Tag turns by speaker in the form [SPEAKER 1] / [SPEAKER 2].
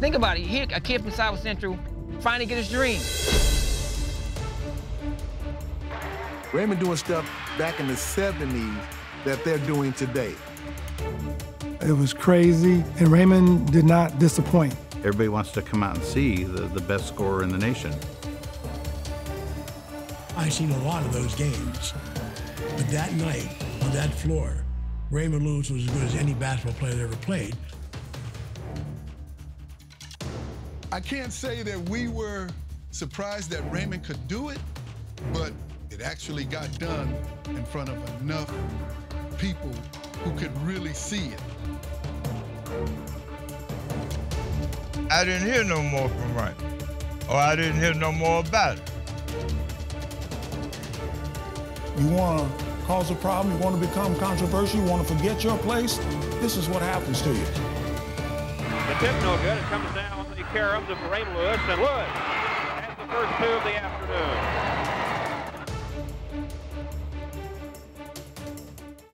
[SPEAKER 1] Think about it. Here, a kid from South Central trying to get his dream.
[SPEAKER 2] Raymond doing stuff back in the 70s that they're doing today.
[SPEAKER 3] It was crazy, and Raymond did not disappoint.
[SPEAKER 4] Everybody wants to come out and see the, the best scorer in the nation.
[SPEAKER 5] I've seen a lot of those games. But that night, on that floor, Raymond Lewis was as good as any basketball player that ever played.
[SPEAKER 2] I can't say that we were surprised that Raymond could do it, but it actually got done in front of enough people who could really see it.
[SPEAKER 6] I didn't hear no more from Raymond, or I didn't hear no more about it.
[SPEAKER 7] You want to cause a problem, you want to become controversial, you want to forget your place, this is what happens to you.
[SPEAKER 8] The tip no good. It comes down the caroms of Raymond Lewis, and Lewis has the first two of the afternoon.